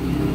Bye.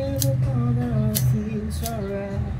never thought that things right.